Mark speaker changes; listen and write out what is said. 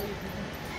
Speaker 1: はい。